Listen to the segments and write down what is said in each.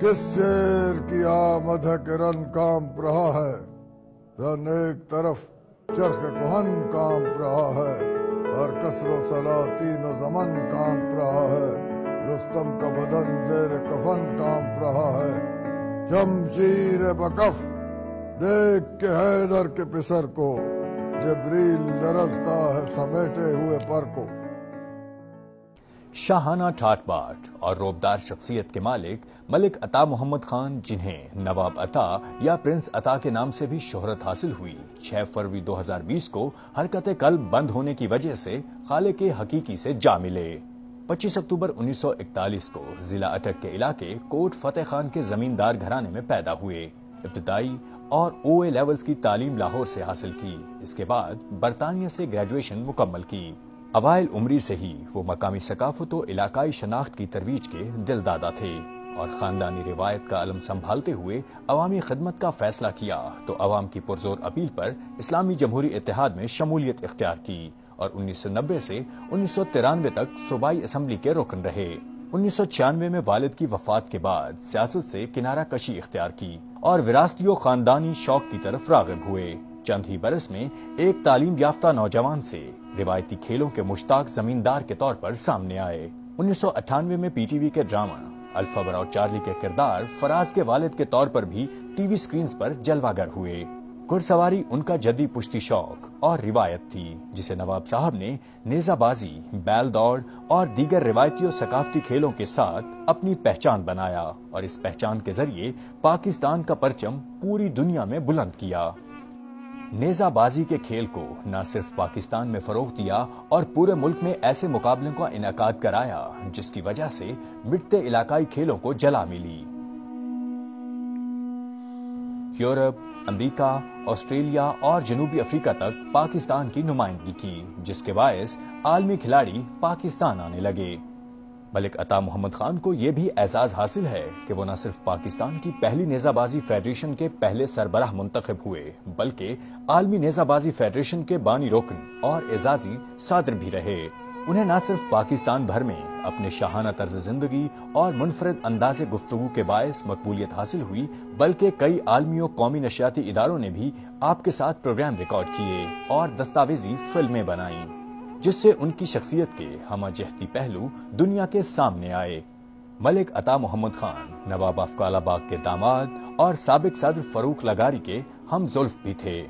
کس شیر کی آمد ہے کہ رن کام رہا ہے؟ رن ایک طرف چرخ کوہن کام رہا ہے اور کسر و سلاطین و زمن کام رہا ہے، رستم کا بدن زیر کفن کام رہا ہے۔ جمشیر بکف، دیکھ کے حیدر کے پسر کو، جبریل لرزتا ہے سمیٹے ہوئے پر کو۔ شاہانہ ٹھاٹ باٹ اور روبدار شخصیت کے مالک ملک عطا محمد خان، جنہیں نواب عطا یا پرنس عطا کے نام سے بھی شہرت حاصل ہوئی۔ چھ فروری دو ہزار بیس کو حرکت قلب بند ہونے کی وجہ سے خالق حقیقی سے جا ملے۔ پچیس اکتوبر انیس سو اکتالیس کو ضلع اٹک کے علاقے کوٹ فتح خان کے زمیندار گھرانے میں پیدا ہوئے۔ ابتدائی اور او اے لیولز کی تعلیم لاہور سے حاصل کی۔ اس کے بعد برطانیہ سے گریجویشن مکمل کی۔ اوائل عمری سے ہی وہ مقامی ثقافت و علاقائی شناخت کی ترویج کے دل دادا تھے اور خاندانی روایت کا علم سنبھالتے ہوئے عوامی خدمت کا فیصلہ کیا تو عوام کی پرزور اپیل پر اسلامی جمہوری اتحاد میں شمولیت اختیار کی اور انیس سو نبے سے انیس سو ترانوے تک صوبائی اسمبلی کے رکن رہے۔ انیس سو چھیانوے میں والد کی وفات کے بعد سیاست سے کنارہ کشی اختیار کی اور وراثتی و خاندانی شوق کی طرف راغب ہوئے۔ چند ہی برس میں ایک تعلیم یافتہ نوجوان سے روایتی کھیلوں کے مشتاق زمیندار کے طور پر سامنے آئے۔ انیس سو اٹھانوے میں پی ٹی وی کے ڈرامہ الفبر اور چارلی کے کردار فراز کے والد کے طور پر بھی ٹی وی سکرینز پر جلوہ گر ہوئے۔ گھڑ سواری ان کا جدی پشتی شوق اور روایت تھی، جسے نواب صاحب نے نیزہ بازی، بیل دوڑ اور دیگر روایتی اور ثقافتی کھیلوں کے ساتھ اپنی پہچان بنایا اور اس پہچان کے ذریعے پاکستان کا پرچم پوری دنیا میں بلند کیا۔ نیزہ بازی کے کھیل کو نہ صرف پاکستان میں فروغ دیا اور پورے ملک میں ایسے مقابلوں کا انعقاد کرایا جس کی وجہ سے مٹتے علاقائی کھیلوں کو جلا ملی۔ یورپ، امریکہ، آسٹریلیا اور جنوبی افریقہ تک پاکستان کی نمائندگی کی، جس کے باعث عالمی کھلاڑی پاکستان آنے لگے۔ ملک عطا محمد خان کو یہ بھی اعزاز حاصل ہے کہ وہ نہ صرف پاکستان کی پہلی نیزہ بازی فیڈریشن کے پہلے سربراہ منتخب ہوئے، بلکہ عالمی نیزہ بازی فیڈریشن کے بانی روکن اور اعزازی صادر بھی رہے۔ انہیں نہ صرف پاکستان بھر میں اپنے شاہانہ طرز زندگی اور منفرد انداز گفتگو کے باعث مقبولیت حاصل ہوئی، بلکہ کئی عالمی و قومی نشیاتی اداروں نے بھی آپ کے ساتھ پروگرام ریکارڈ کیے اور دستاویزی فلمیں بنائیں۔ جس سے ان کی شخصیت کے ہمہ جہتی پہلو دنیا کے سامنے آئے۔ ملک عطا محمد خان، نواب افقال آباد کے داماد اور سابق صدر فروخ لگاری کے ہم زلف بھی تھے۔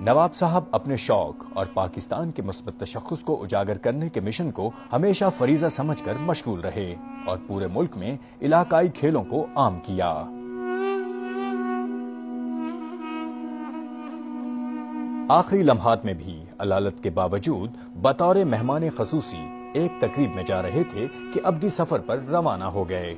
نواب صاحب اپنے شوق اور پاکستان کے مثبت تشخص کو اجاگر کرنے کے مشن کو ہمیشہ فریضہ سمجھ کر مشغول رہے اور پورے ملک میں علاقائی کھیلوں کو عام کیا۔ آخری لمحات میں بھی علالت کے باوجود بطور مہمان خصوصی ایک تقریب میں جا رہے تھے کہ ابدی سفر پر روانہ ہو گئے۔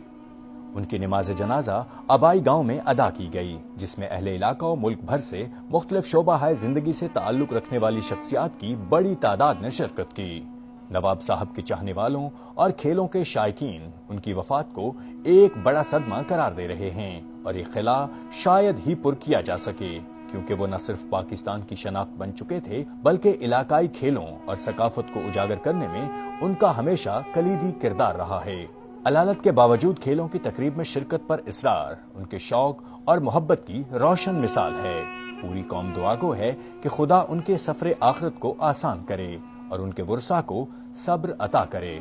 ان کی نماز جنازہ ابائی گاؤں میں ادا کی گئی، جس میں اہل علاقہ و ملک بھر سے مختلف شعبہ ہے زندگی سے تعلق رکھنے والی شخصیات کی بڑی تعداد نے شرکت کی۔ نواب صاحب کے چاہنے والوں اور کھیلوں کے شائقین ان کی وفات کو ایک بڑا صدمہ قرار دے رہے ہیں اور یہ خلا شاید ہی پر کیا جا سکے۔ کیونکہ وہ نہ صرف پاکستان کی شناخت بن چکے تھے، بلکہ علاقائی کھیلوں اور ثقافت کو اجاگر کرنے میں ان کا ہمیشہ کلیدی کردار رہا ہے۔ علالت کے باوجود کھیلوں کی تقریب میں شرکت پر اصرار، ان کے شوق اور محبت کی روشن مثال ہے۔ پوری قوم دعا کو ہے کہ خدا ان کے سفر آخرت کو آسان کرے اور ان کے ورثہ کو صبر عطا کرے۔